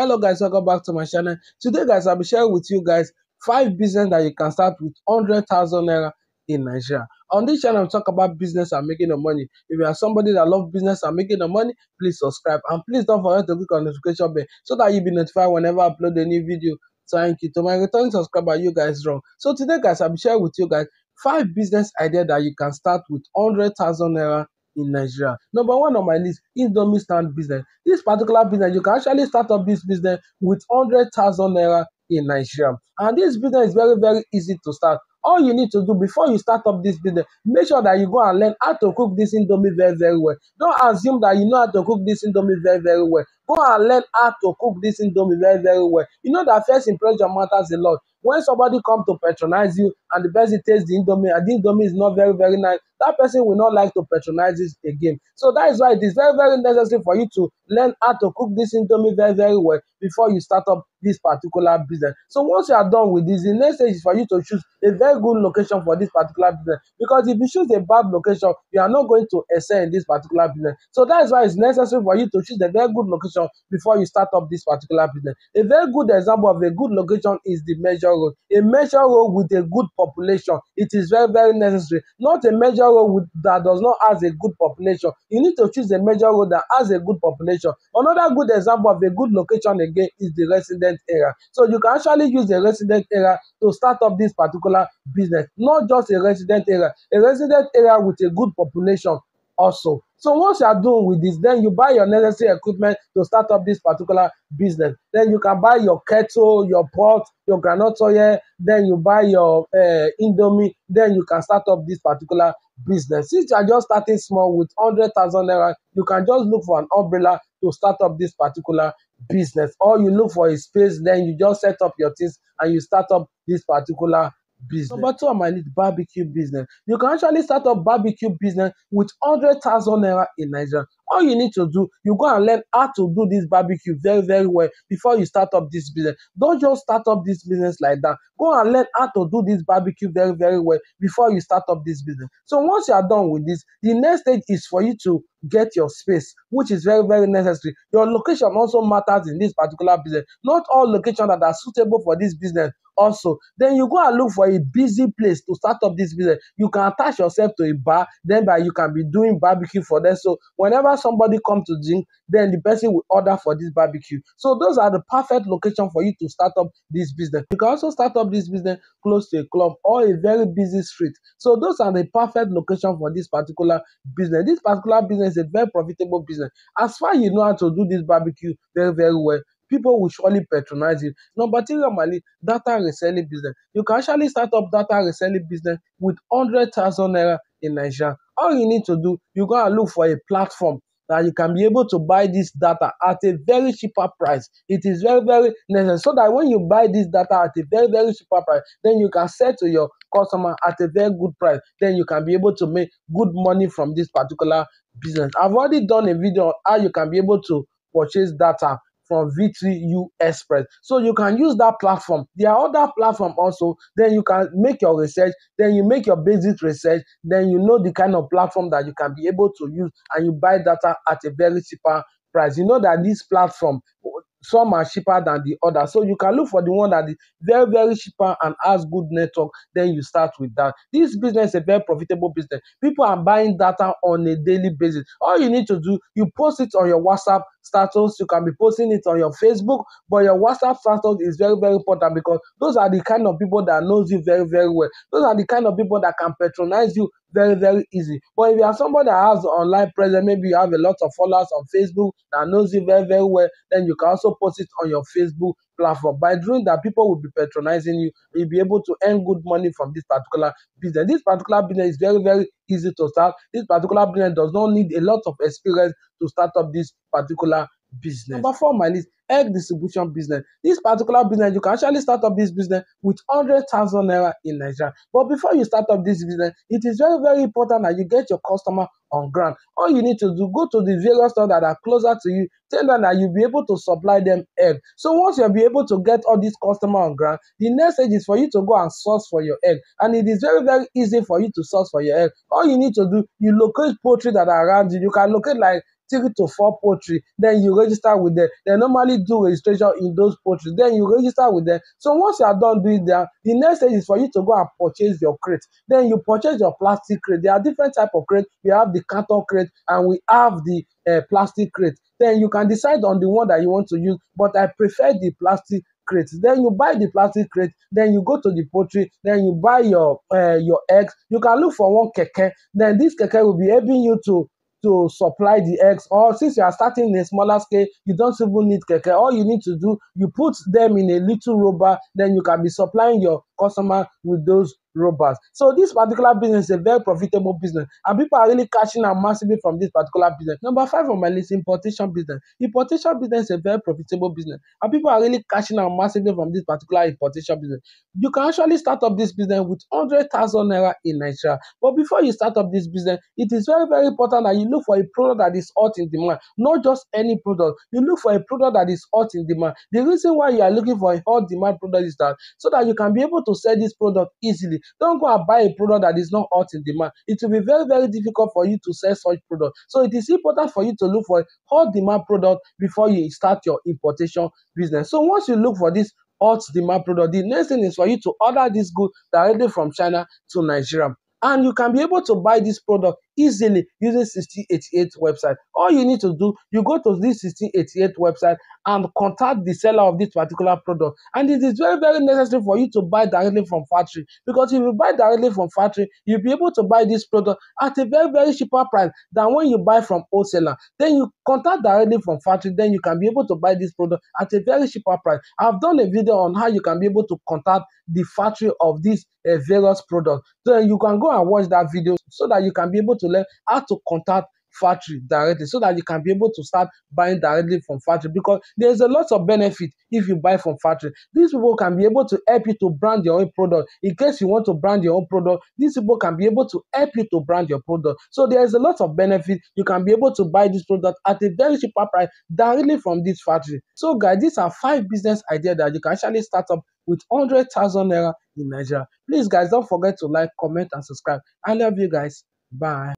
hello guys welcome back to my channel. Today guys i'll be sharing with you guys five business that you can start with 100,000 naira in nigeria. On this channel we talk about business and making the money. If you are somebody that love business and making the money please subscribe. And please don't forget to click on the notification bell so that you'll be notified whenever i upload a new video. Thank you. To my returning subscriber you guys wrong so today guys i'll be sharing with you guys five business idea that you can start with 100,000 naira in Nigeria. Number one on my list, Indomie stand business. This particular business, you can actually start up this business with 100,000 naira in Nigeria. And this business is very, very easy to start. All you need to do before you start up this business, make sure that you go and learn how to cook this Indomie very, very well. Don't assume that you know how to cook this Indomie very, very well. Go and learn how to cook this Indomie very, very well. You know that first impression matters a lot. When somebody come to patronize you and the person tastes the Indomie and the Indomie is not very, very nice, that person will not like to patronize it again. So that is why it is very, very necessary for you to learn how to cook this Indomie very, very well before you start up this particular business. So once you are done with this, the next stage is for you to choose a very good location for this particular business. Because if you choose a bad location, you are not going to excel in this particular business. So that is why it's necessary for you to choose a very good location before you start up this particular business. A very good example of a good location is the major road. A major road with a good population. It is very, very necessary. Not a major road with, that does not have a good population. You need to choose a major road that has a good population. Another good example of a good location again is the resident area. So you can actually use the resident area to start up this particular business. Not just a resident area, a resident area with a good population also. So once you are done with this, then you buy your necessary equipment to start up this particular business. Then you can buy your kettle, your pot, your groundnut oil, then you buy your uh, indomie, then you can start up this particular business. Since you are just starting small with 100,000 naira, you can just look for an umbrella to start up this particular business. Or you look for a space, then you just set up your things and you start up this particular business. Number two on my list, barbecue business. You can actually start up barbecue business with 100,000 naira in Nigeria. All you need to do, you go and learn how to do this barbecue very, very well before you start up this business. Don't just start up this business like that. Go and learn how to do this barbecue very, very well before you start up this business. So once you are done with this, the next stage is for you to get your space, which is very, very necessary. Your location also matters in this particular business. Not all locations that are suitable for this business also then you go and look for a busy place to start up this business you can attach yourself to a bar then by you can be doing barbecue for them so whenever somebody come to drink then the person will order for this barbecue so those are the perfect location for you to start up this business you can also start up this business close to a club or a very busy street so those are the perfect location for this particular business this particular business is a very profitable business as far as you know how to do this barbecue very very well people will surely patronize you. Number three list, data reselling business. You can actually start up data reselling business with 100,000 naira in Nigeria. All you need to do, you go and look for a platform that you can be able to buy this data at a very cheaper price. It is very, very necessary. So that when you buy this data at a very, very cheaper price, then you can sell to your customer at a very good price. Then you can be able to make good money from this particular business. I've already done a video on how you can be able to purchase data from V3U Express. So you can use that platform. There are other platform also. Then you can make your research. Then you make your basic research. Then you know the kind of platform that you can be able to use and you buy data at a very cheaper price. You know that this platform some are cheaper than the other. So you can look for the one that is very, very cheaper and has good network. Then you start with that. This business is a very profitable business. People are buying data on a daily basis. All you need to do, you post it on your WhatsApp status. You can be posting it on your Facebook, but your WhatsApp status is very, very important because those are the kind of people that knows you very, very well. Those are the kind of people that can patronize you very, very easy. But if you are somebody that has online presence, maybe you have a lot of followers on Facebook that knows you very, very well, then you can also post it on your Facebook platform. By doing that, people will be patronizing you. You'll be able to earn good money from this particular business. This particular business is very, very easy to start. This particular business does not need a lot of experience to start up this particular business. Number four on my list, egg distribution business. This particular business, you can actually start up this business with 100,000 naira in Nigeria. But before you start up this business, it is very, very important that you get your customer on ground. All you need to do, go to the various stores that are closer to you, tell them that you'll be able to supply them egg. So once you'll be able to get all these customer on ground, the next stage is for you to go and source for your egg. And it is very, very easy for you to source for your egg. All you need to do, you locate poultry that are around you. You can locate like three to four poultry, then you register with them. They normally do registration in those poultry. Then you register with them. So once you are done doing that, the next stage is for you to go and purchase your crate. Then you purchase your plastic crate. There are different type of crate. We have the carton crate and we have the uh, plastic crate. Then you can decide on the one that you want to use. But I prefer the plastic crate. Then you buy the plastic crate. Then you go to the poultry. Then you buy your uh, your eggs. You can look for one keke. Then this keke will be helping you to to supply the eggs or since you are starting in a smaller scale you don't even need keke all you need to do you put them in a little rubber then you can be supplying your customer with those robbers. So this particular business is a very profitable business and people are really cashing out massively from this particular business. Number five on my list, importation business. Importation business is a very profitable business and people are really cashing out massively from this particular importation business. You can actually start up this business with 100,000 naira in Nigeria. But before you start up this business, it is very, very important that you look for a product that is hot in demand, not just any product. You look for a product that is hot in demand. The reason why you are looking for a hot demand product is that so that you can be able to sell this product easily don't go and buy a product that is not hot in demand. It will be very, very difficult for you to sell such product. So it is important for you to look for hot demand product before you start your importation business. So once you look for this hot demand product, the next thing is for you to order this good directly from China to Nigeria. And you can be able to buy this product easily using 1688 website. All you need to do, you go to this 1688 website and contact the seller of this particular product. And it is very, very necessary for you to buy directly from factory because if you buy directly from factory, you'll be able to buy this product at a very, very cheaper price than when you buy from wholesaler. Then you contact directly from factory, then you can be able to buy this product at a very cheaper price. I've done a video on how you can be able to contact the factory of these uh, various products. So you can go and watch that video so that you can be able to learn how to contact factory directly so that you can be able to start buying directly from factory because there's a lot of benefit if you buy from factory these people can be able to help you to brand your own product in case you want to brand your own product these people can be able to help you to brand your product so there's a lot of benefit you can be able to buy this product at a very cheaper price directly from this factory so guys these are five business ideas that you can actually start up with 100,000 naira in Nigeria. Please, guys, don't forget to like, comment, and subscribe. I love you guys. Bye.